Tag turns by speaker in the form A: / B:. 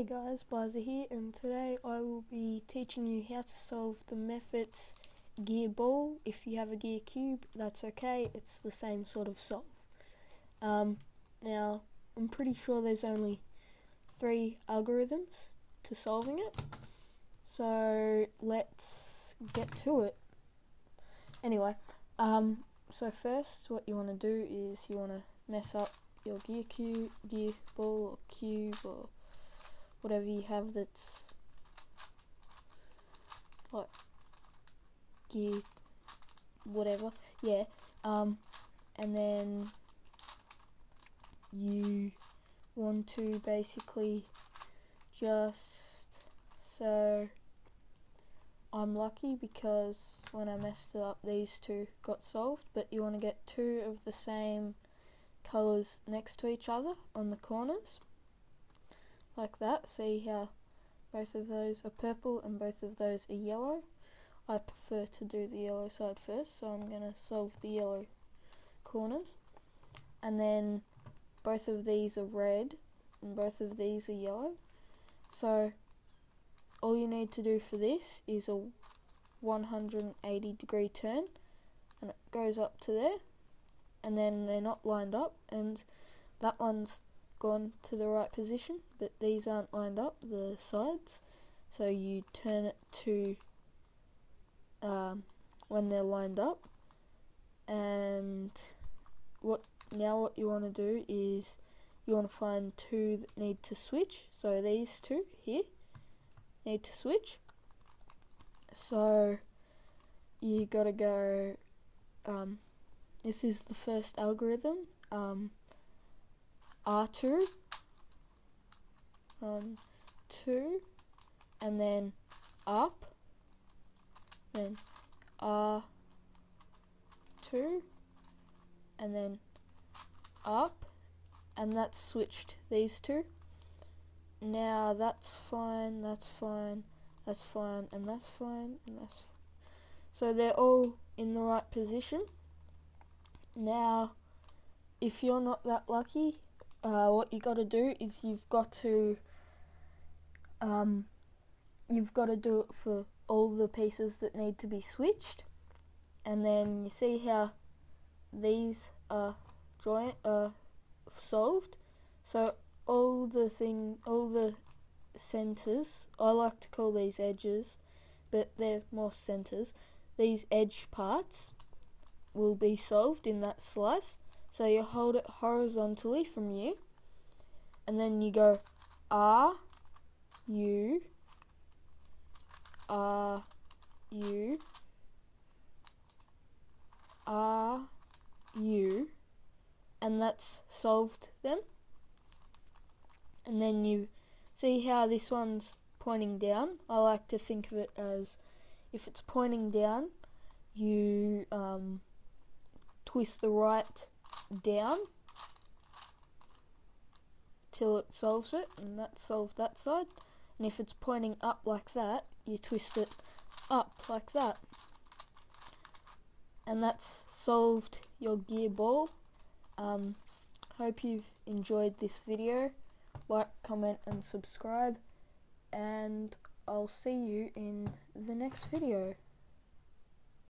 A: Hey guys, Byza here, and today I will be teaching you how to solve the Meffert's gear ball. If you have a gear cube, that's okay, it's the same sort of solve. Um, now, I'm pretty sure there's only three algorithms to solving it, so let's get to it. Anyway, um, so first what you want to do is you want to mess up your gear cube, gear ball or cube or whatever you have that's like gear whatever yeah um and then you want to basically just so I'm lucky because when I messed it up these two got solved but you want to get two of the same colours next to each other on the corners like that. See how both of those are purple and both of those are yellow. I prefer to do the yellow side first, so I'm going to solve the yellow corners. And then both of these are red and both of these are yellow. So all you need to do for this is a 180 degree turn and it goes up to there and then they're not lined up and that one's gone to the right position, but these aren't lined up, the sides. So you turn it to um, when they're lined up. And what now what you want to do is you want to find two that need to switch. So these two here need to switch. So you got to go. Um, this is the first algorithm. Um, R2 um, 2 and then up. Then R2 and then up and that's switched these two. Now that's fine that's fine that's fine and that's fine and that's fine. so they're all in the right position. Now if you're not that lucky uh, what you got to do is you've got to um, you've got to do it for all the pieces that need to be switched. And then you see how these are joint uh, solved. So all the thing all the centers I like to call these edges but they're more centers. These edge parts will be solved in that slice so you hold it horizontally from you, and then you go R, U, R, U, R, U, and that's solved them. And then you see how this one's pointing down. I like to think of it as if it's pointing down, you um, twist the right down till it solves it, and that solved that side. And if it's pointing up like that, you twist it up like that. And that's solved your gear ball. Um, hope you've enjoyed this video. Like, comment, and subscribe. And I'll see you in the next video.